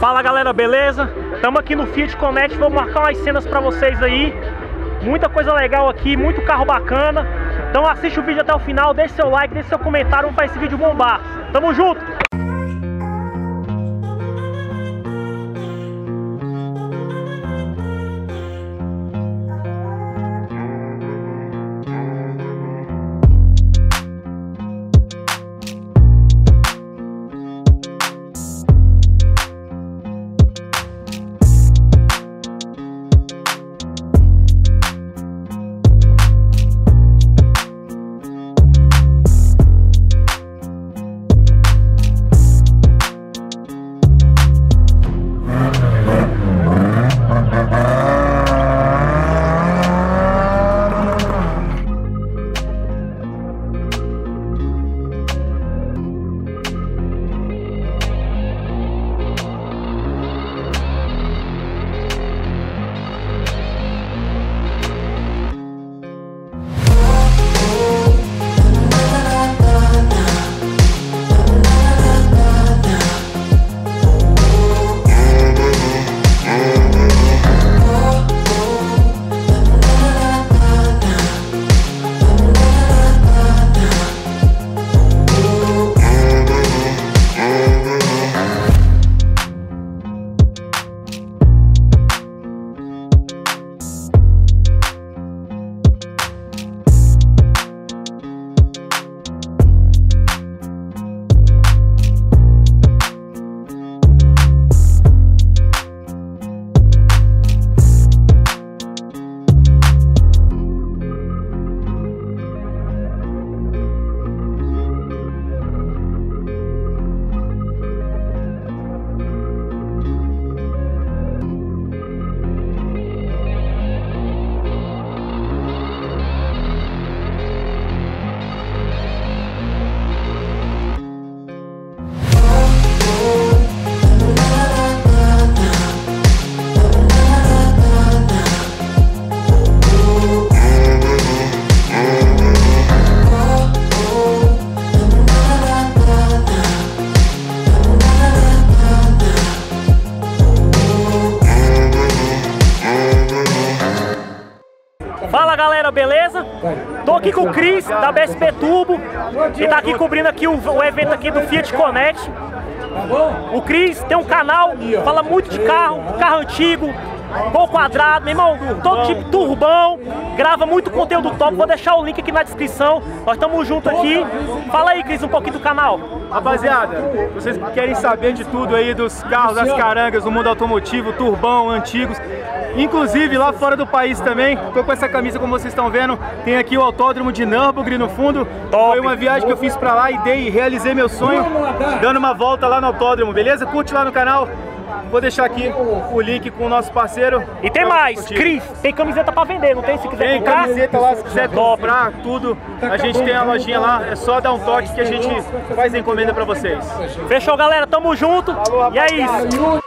Fala galera, beleza? Estamos aqui no Fiat Connect, vou marcar umas cenas pra vocês aí Muita coisa legal aqui, muito carro bacana Então assiste o vídeo até o final, deixe seu like, deixe seu comentário para esse vídeo bombar Tamo junto! Fala galera, beleza? Tô aqui com o Cris da BSP Turbo e tá aqui cobrindo aqui o, o evento aqui do Fiat Connect. O Cris tem um canal, fala muito de carro, carro antigo, gol quadrado, meu irmão, todo tipo turbão, grava muito conteúdo top, vou deixar o link aqui na descrição, nós estamos juntos aqui. Fala aí, Cris, um pouquinho do canal. Rapaziada, vocês querem saber de tudo aí dos carros, das carangas, do mundo automotivo, turbão, antigos, Inclusive lá fora do país também, tô com essa camisa como vocês estão vendo, tem aqui o autódromo de Nürburgring no fundo. Top. Foi uma viagem que eu fiz pra lá e dei, realizei meu sonho, dando uma volta lá no autódromo, beleza? Curte lá no canal, Vou deixar aqui o link com o nosso parceiro. E tem mais, Cris, tem camiseta pra vender, não tem? Se quiser tem comprar. Tem camiseta lá, se quiser comprar tudo. A gente tem a lojinha lá, é só dar um toque que a gente faz a encomenda pra vocês. Fechou, galera, tamo junto. Falou, e é isso.